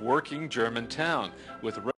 working German town with